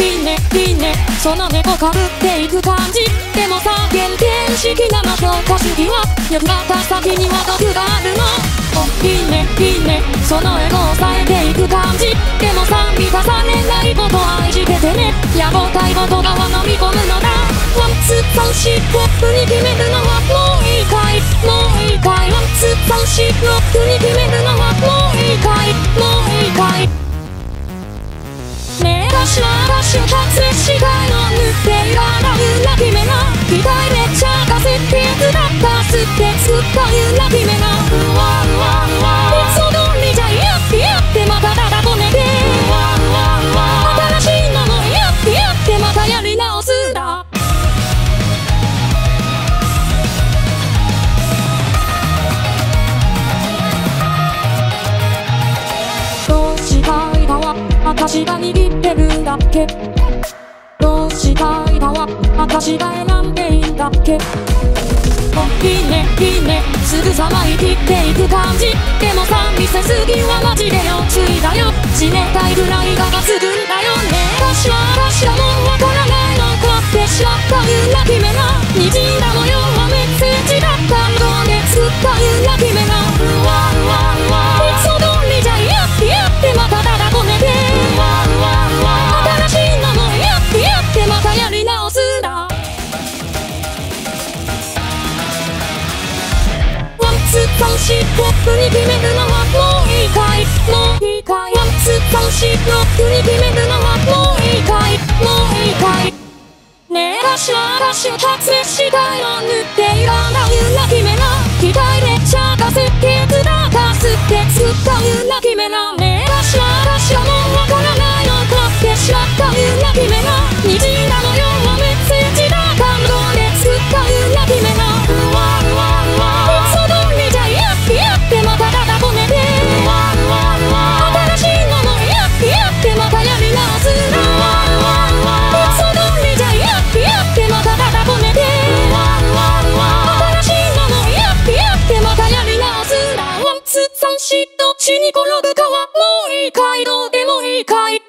いいねいいねその猫かぶっていく感じ。でもさ原点式なの評価主義は欲張った先には毒があるの。いいねいいねそのエゴ野望体ごと側飲み込むのだ。ワンツーサンシーポップに決めるのはもういいかい。もういいかい。ワンツーサンシーロックに決めるのはもういいかい。もういいかい。ねえ私は私を発明したいの塗っていらな裏決めな期待めっちゃかせて手伝った。すって作った裏決めなんでいいだけ。いいねいいねすぐさま生きていく感じ。でもさ見せすぎはマジで要注意だよ。死ねたいぐらいだがすぐツーサンシーポップに決めるのはもういいかいもういいかいワンツーサンシーロックに決めるのはもういいかいもういいかいねえ私は私を達成したいの塗っていらない裏決めな期待めっちゃかせてつだかすって作った裏決めなねえ私は私はすんだワンツーサンシーどっちに転ぶかはもういいかいどうでもいいかい